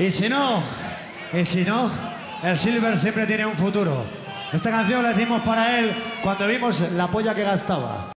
Y si no, y si no, el Silver siempre tiene un futuro. Esta canción la hicimos para él cuando vimos la polla que gastaba.